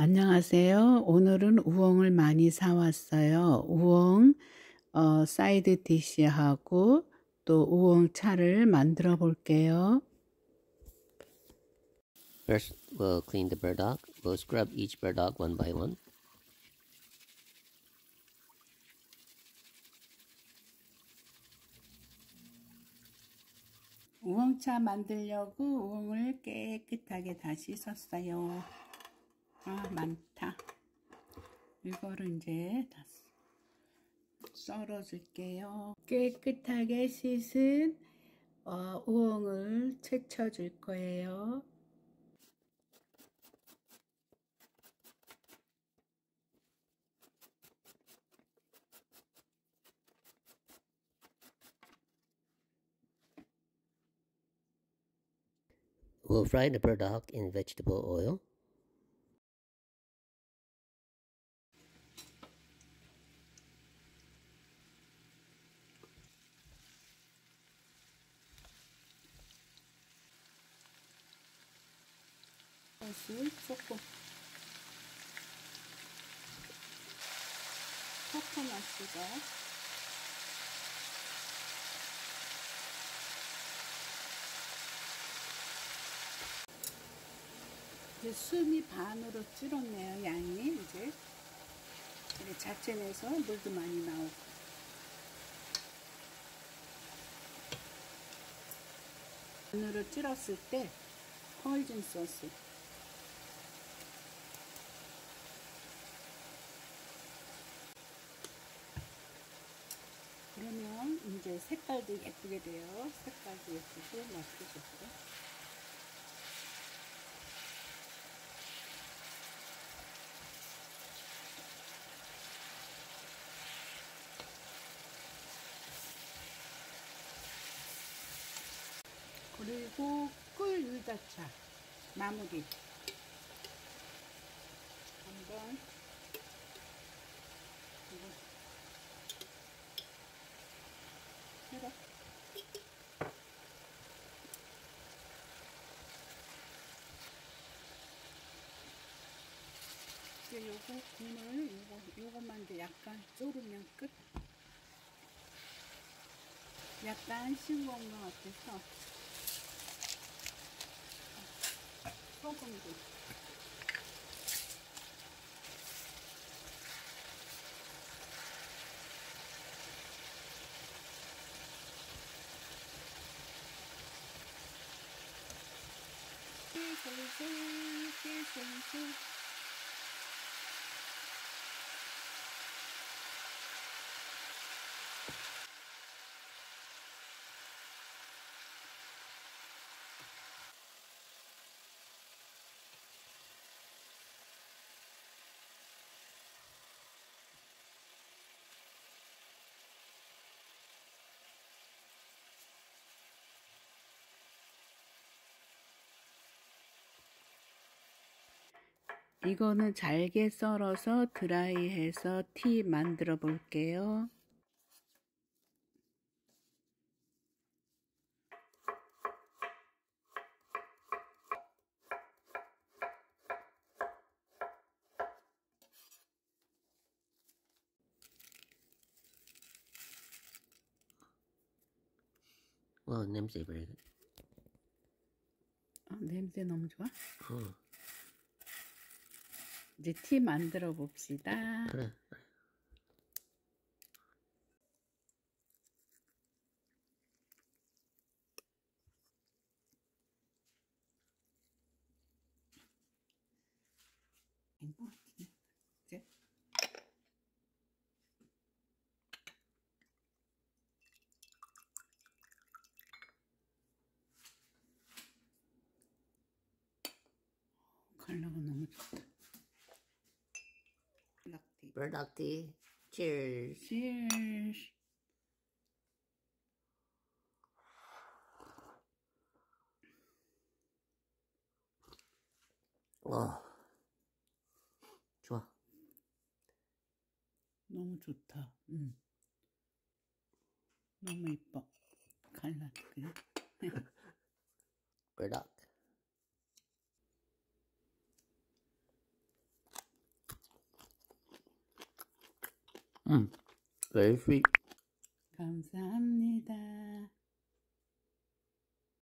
안녕하세요. 오늘은 우엉을 많이 사왔어요. 우엉 어, side dish하고 또 우엉 차를 만들어 볼게요. First, we'll clean the burdock. We'll scrub each burdock one by one. 우엉차 만들려고 우엉을 깨끗하게 다시 씻었어요. 아, 많다. 이거를 이제 다 썰어 줄게요. 깨끗하게 씻은 어, 우엉을 채쳐 줄 거예요. We'll fry the burdock in vegetable oil. 다시 조금 코코넛이가 이제 숨이 반으로 줄었네요 양이. 이제 이제 자체 내서 물도 많이 나오고. 반으로 줄었을 때 헐진 소스 색깔도 예쁘게 돼요. 색깔도 예쁘고 맛도 좋고. 그리고 꿀 유자차 마무리 한번 이거 이제 요거 국물 요거 요것만 이제 약간 졸으면 끝. 약간 싱거운 것 같아서 소금도 fishing, fishing, fishing. 이거는 잘게 썰어서 드라이해서 티 만들어 볼게요. Well, 냄새 good. 아, 냄새 너무 좋아. 어, 이제 티 만들어 봅시다. 그래. 컬러가 너무 좋다. Burdock tea. Cheers. Cheers. 어, 좋아. 너무 좋다. 응. 너무 이뻐. 갈라, 그냥. 응. 레이피. 감사합니다.